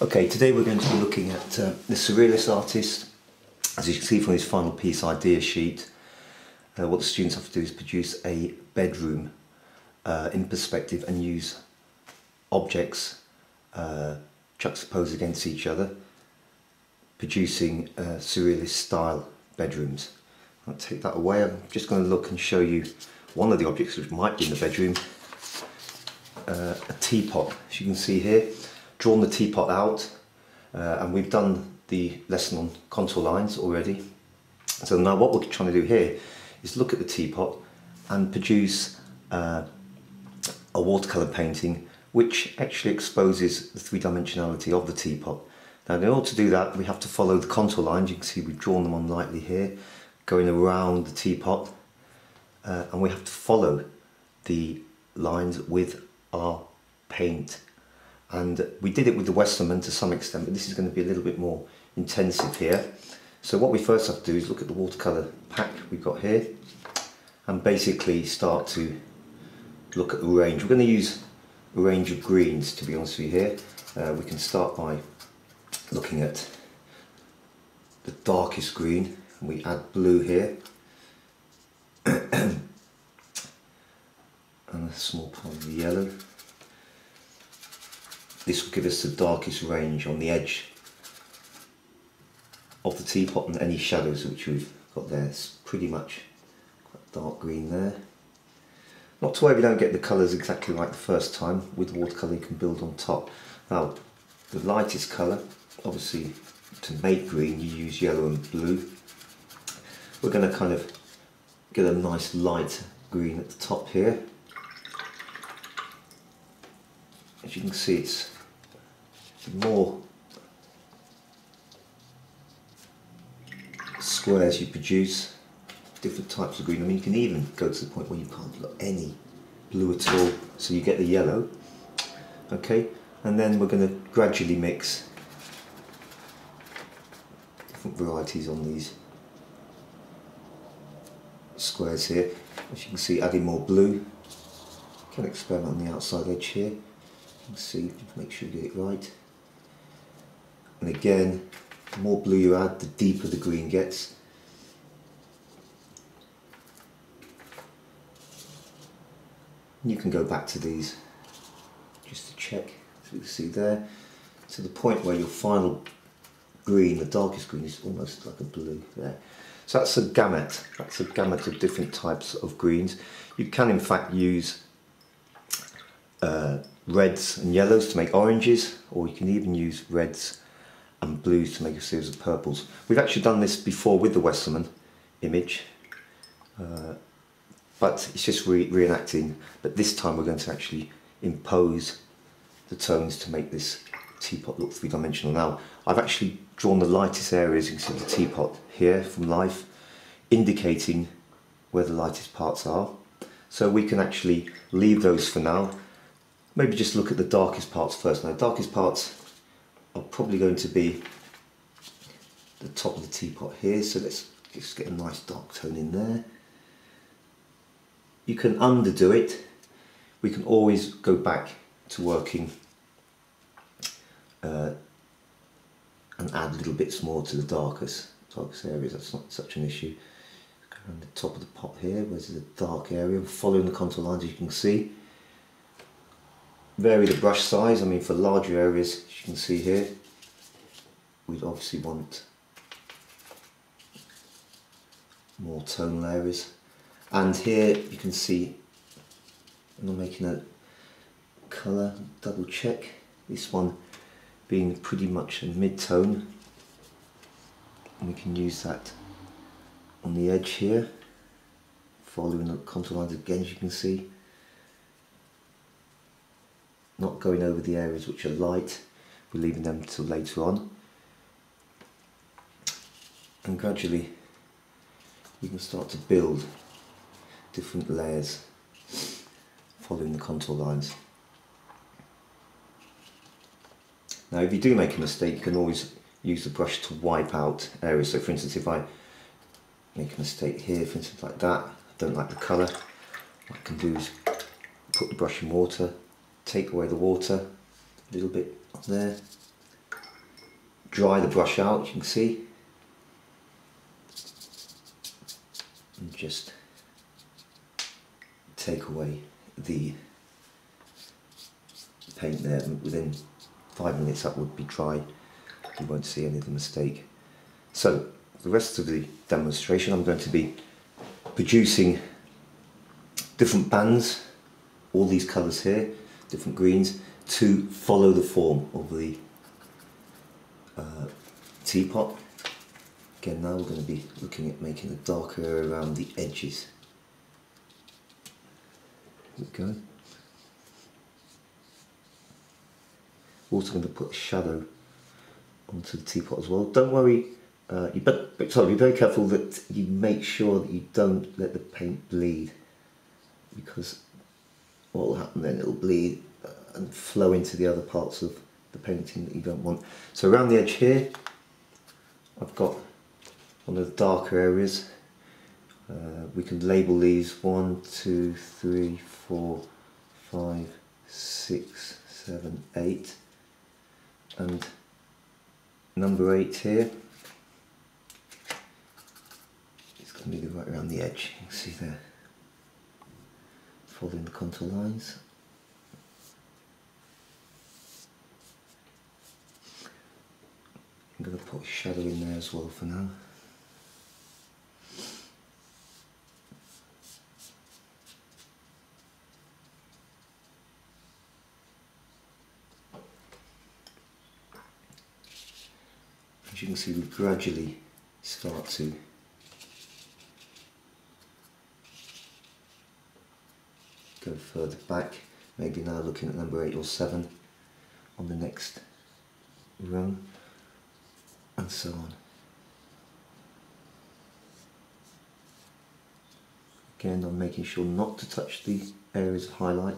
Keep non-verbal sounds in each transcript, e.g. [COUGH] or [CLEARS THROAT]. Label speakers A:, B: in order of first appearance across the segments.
A: Okay, today we're going to be looking at uh, the Surrealist artist. As you can see from his final piece idea sheet, uh, what the students have to do is produce a bedroom uh, in perspective and use objects uh, juxtaposed against each other, producing uh, Surrealist style bedrooms. I'll take that away. I'm just going to look and show you one of the objects which might be in the bedroom. Uh, a teapot, as you can see here drawn the teapot out uh, and we've done the lesson on contour lines already. So now what we're trying to do here is look at the teapot and produce uh, a watercolour painting which actually exposes the three-dimensionality of the teapot. Now in order to do that we have to follow the contour lines, you can see we've drawn them on lightly here, going around the teapot uh, and we have to follow the lines with our paint and we did it with the Westermann to some extent but this is going to be a little bit more intensive here. So what we first have to do is look at the watercolour pack we've got here and basically start to look at the range. We're going to use a range of greens to be honest with you here. Uh, we can start by looking at the darkest green and we add blue here. [CLEARS THROAT] And a small part of the yellow this will give us the darkest range on the edge of the teapot and any shadows which we've got there. It's pretty much quite dark green there. Not to worry if you don't get the colours exactly right the first time, with watercolour you can build on top. Now the lightest colour, obviously to make green you use yellow and blue. We're going to kind of get a nice light green at the top here. As you can see it's more squares you produce, different types of green. I mean, you can even go to the point where you can't look any blue at all, so you get the yellow. Okay, and then we're going to gradually mix different varieties on these squares here. As you can see, adding more blue. You can experiment on the outside edge here. You can see, make sure you get it right and again the more blue you add the deeper the green gets. You can go back to these just to check so you can see there. To the point where your final green the darkest green is almost like a blue there. So that's a gamut. That's a gamut of different types of greens. You can in fact use uh, reds and yellows to make oranges or you can even use reds and blues to make a series of purples. We've actually done this before with the Westerman image, uh, but it's just re reenacting. But this time we're going to actually impose the tones to make this teapot look three-dimensional. Now, I've actually drawn the lightest areas, you can see the teapot here from life, indicating where the lightest parts are. So we can actually leave those for now. Maybe just look at the darkest parts first. Now, darkest parts are probably going to be the top of the teapot here so let's just get a nice dark tone in there. You can underdo it. We can always go back to working uh, and add little bits more to the darkest darkest areas. That's not such an issue. Around the top of the pot here where's the dark area? Following the contour lines you can see vary the brush size. I mean, for larger areas, as you can see here, we'd obviously want more tonal areas. And here you can see, I'm making a colour double check, this one being pretty much a mid-tone. We can use that on the edge here, following the contour lines again as you can see not going over the areas which are light, we're leaving them till later on. And gradually you can start to build different layers following the contour lines. Now if you do make a mistake you can always use the brush to wipe out areas. So for instance if I make a mistake here, for instance like that, I don't like the colour, what I can do is put the brush in water take away the water a little bit there. Dry the brush out, you can see. And just take away the paint there. Within five minutes that would be dry. You won't see any of the mistake. So the rest of the demonstration I'm going to be producing different bands all these colours here different greens to follow the form of the uh, teapot. Again now we're going to be looking at making a darker around the edges. There we go. Also going to put a shadow onto the teapot as well. Don't worry, uh, you but sorry, be very careful that you make sure that you don't let the paint bleed because what will happen then, it'll bleed uh, and flow into the other parts of the painting that you don't want. So around the edge here, I've got one of the darker areas. Uh, we can label these one, two, three, four, five, six, seven, eight and number 8 here it's going to be right around the edge, you can see there following the contour lines. I'm going to put a shadow in there as well for now. As you can see we gradually start to go further back maybe now looking at number 8 or 7 on the next rung and so on again I'm making sure not to touch the areas of highlight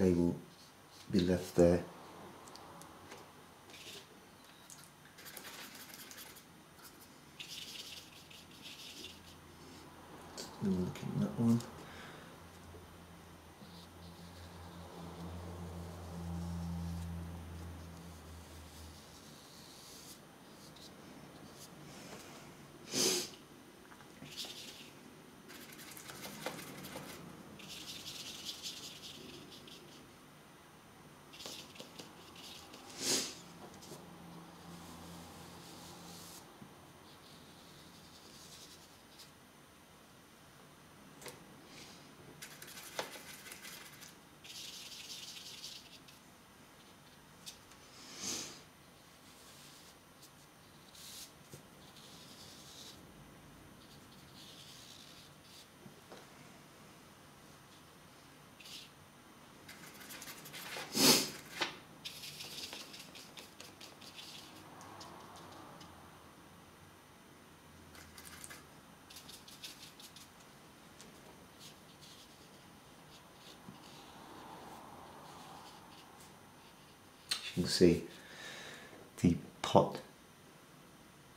A: they will be left there. Look at that one. You can see the pot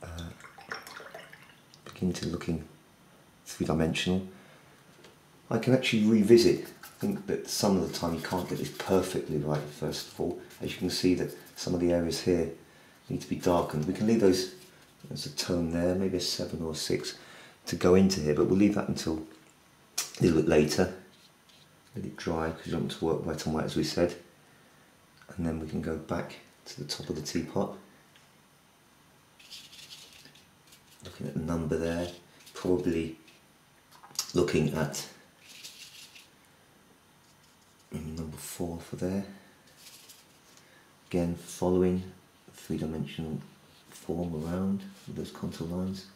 A: uh, begin to looking three-dimensional. I can actually revisit. I think that some of the time you can't get this perfectly right first of all. As you can see that some of the areas here need to be darkened. We can leave those as a tone there, maybe a 7 or a 6 to go into here, but we'll leave that until a little bit later. Let it dry because you don't want to work wet on wet as we said and then we can go back to the top of the teapot. Looking at the number there probably looking at number four for there. Again following three-dimensional form around with those contour lines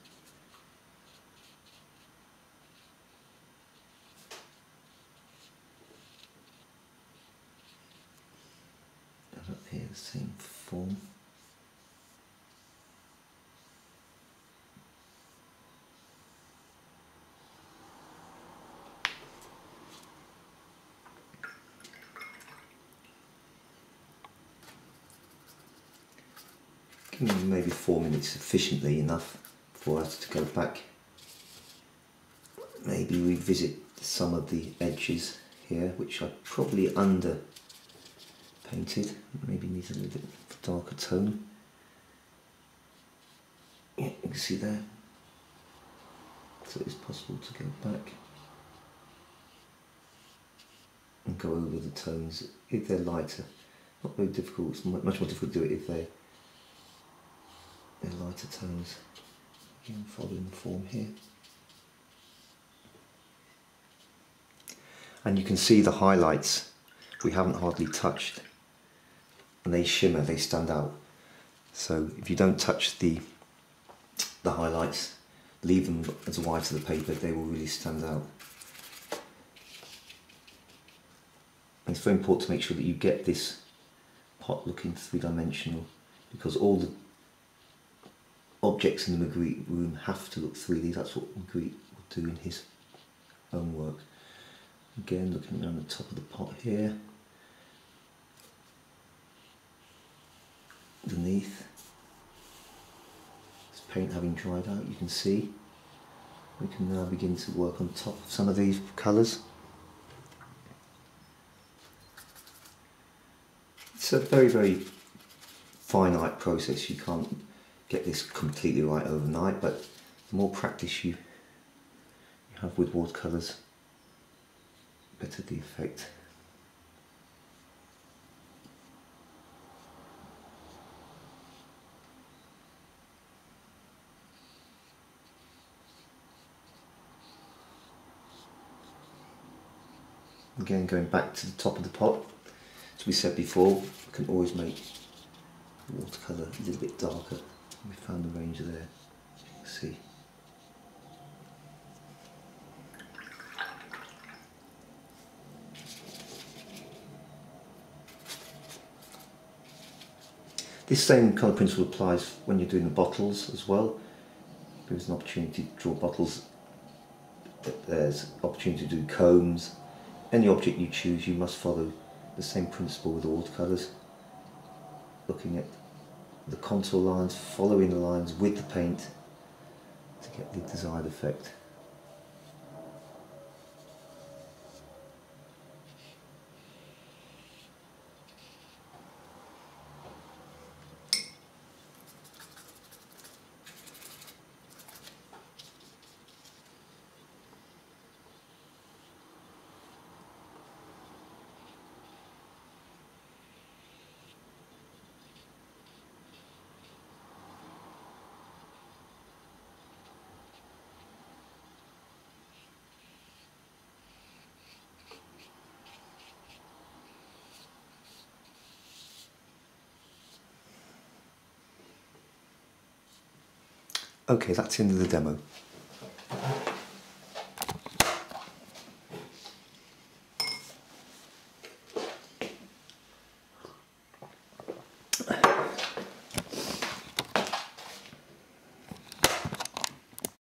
A: same form. maybe four minutes sufficiently enough for us to go back maybe revisit some of the edges here, which I probably under painted. Maybe needs a little bit darker tone. Yeah, you can see there. So it's possible to go back and go over the tones if they're lighter. Not very difficult, it's much more difficult to do it if they, they're lighter tones. Again, following the form here. And you can see the highlights we haven't hardly touched. And they shimmer, they stand out. So if you don't touch the the highlights, leave them as white of the paper, they will really stand out. And it's very important to make sure that you get this pot looking three-dimensional because all the objects in the Magritte room have to look 3D. That's what Magritte will do in his own work. Again, looking around the top of the pot here. Underneath. This paint having dried out, you can see. We can now begin to work on top of some of these colours. It's a very, very finite process. You can't get this completely right overnight, but the more practice you, have with watercolours, better the effect. Again, going back to the top of the pot, as we said before, we can always make watercolour a little bit darker. We found the range there, see. This same colour principle applies when you're doing the bottles as well. There's an opportunity to draw bottles, there's opportunity to do combs. Any object you choose, you must follow the same principle with watercolours. Looking at the contour lines, following the lines with the paint to get the desired effect. Okay, that's the end of the demo.